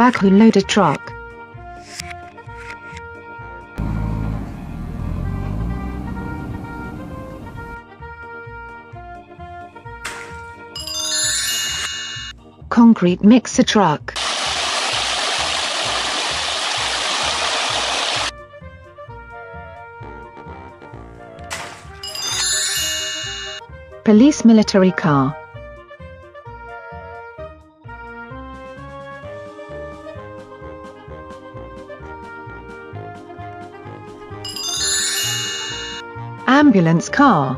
Backhoe loader truck. Concrete mixer truck. Police military car. Ambulance car.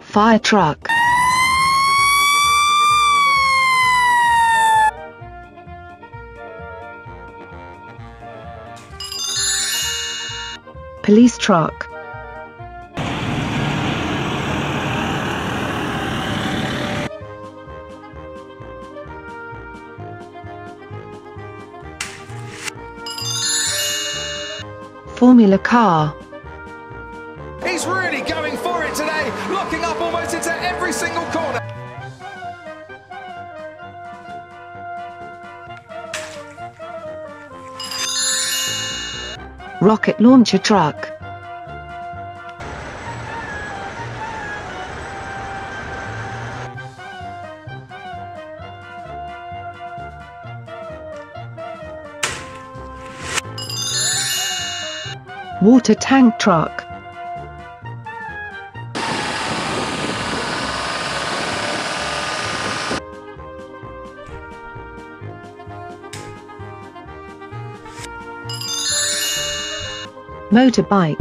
Fire truck. Police truck. Formula car. He's really going for it today, locking up almost into every single corner. Rocket launcher truck. Water tank truck. Motorbike.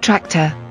Tractor.